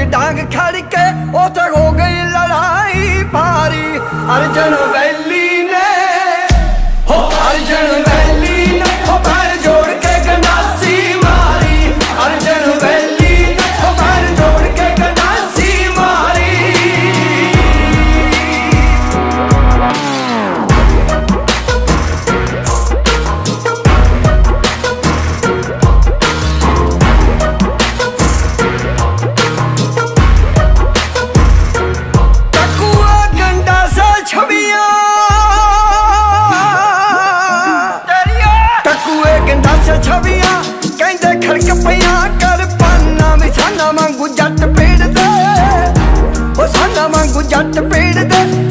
ਡਾਂਗ ਖੜ ਕੇ ਉਥੇ ਹੋ ਗਈ ਲੜਾਈ ਭਾਰੀ। ਅਰਜਨ ਟਕੂਏ ਛਵੀਆਂ, ਕਹਿੰਦੇ ਖੜਕ ਪਈਆਂ ਕਰ ਪਾਨਾ ਵੀ ਸਾਨਾ ਵਾਂਗੂ ਜੱਟ ਪੀੜਦੇ ਉਹ ਸਾਨਾ ਵਾਂਗੂ ਜੱਟ ਪੀੜ ਦੇ